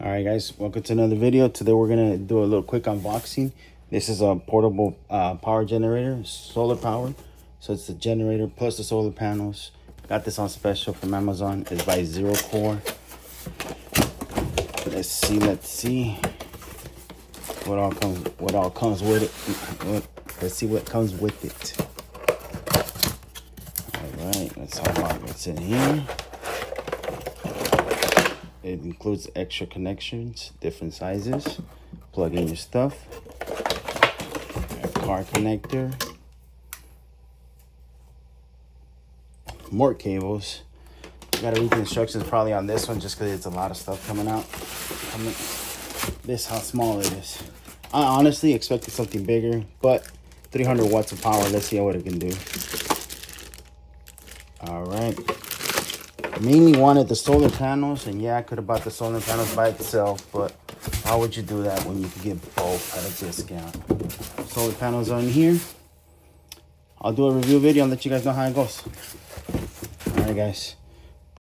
all right guys welcome to another video. Today we're gonna do a little quick unboxing. This is a portable uh, power generator solar power. So it's the generator plus the solar panels. Got this on special from amazon. It's by Zerokor. Let's see let's see what all comes what all comes with it. Let's see what comes with it. All right let's talk what's in here it includes extra connections, different sizes. Plug in your stuff. Car connector. More cables. You gotta read the instructions probably on this one just because it's a lot of stuff coming out. this how small it is. I honestly expected something bigger, but 300 watts of power. Let's see what it can do. All right mainly wanted the solar panels and yeah i could have bought the solar panels by itself but how would you do that when you could get both at a discount? Solar panels are in here. I'll do a review video and let you guys know how it goes. All right guys